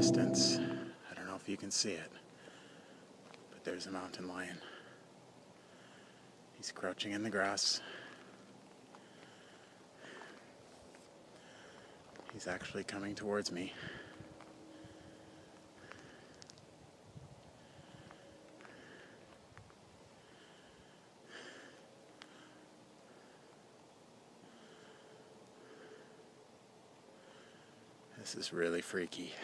distance. I don't know if you can see it, but there's a mountain lion. He's crouching in the grass. He's actually coming towards me. This is really freaky.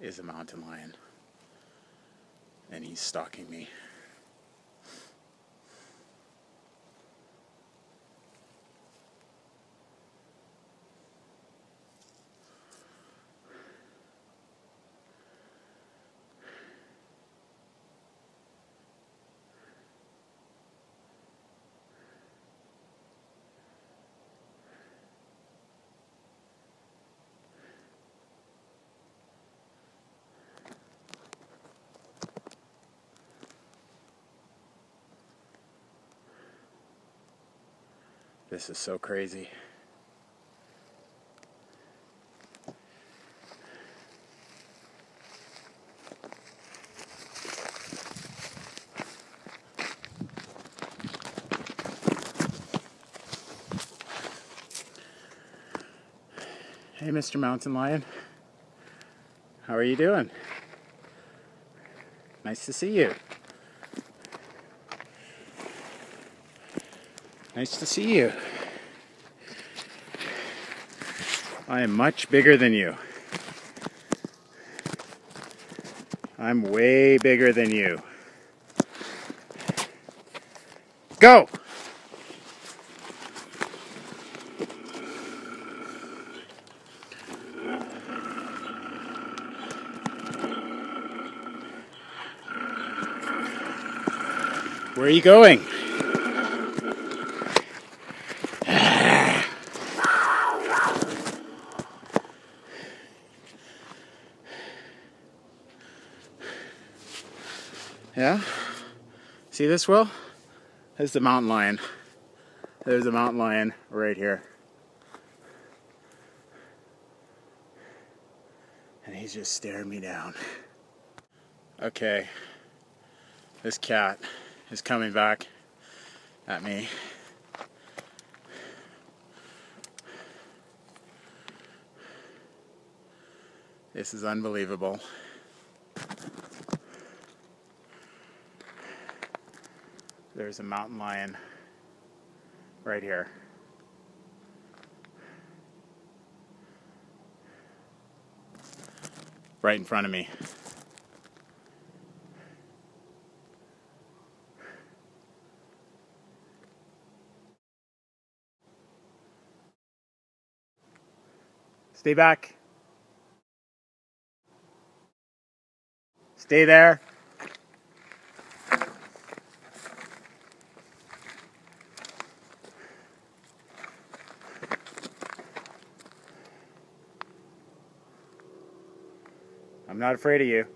Is a mountain lion. And he's stalking me. This is so crazy. Hey, Mr. Mountain Lion. How are you doing? Nice to see you. Nice to see you. I am much bigger than you. I'm way bigger than you. Go! Where are you going? Yeah? See this, Will? There's the mountain lion. There's a mountain lion right here. And he's just staring me down. Okay. This cat is coming back at me. This is unbelievable. There's a mountain lion right here. Right in front of me. Stay back. Stay there. I'm not afraid of you.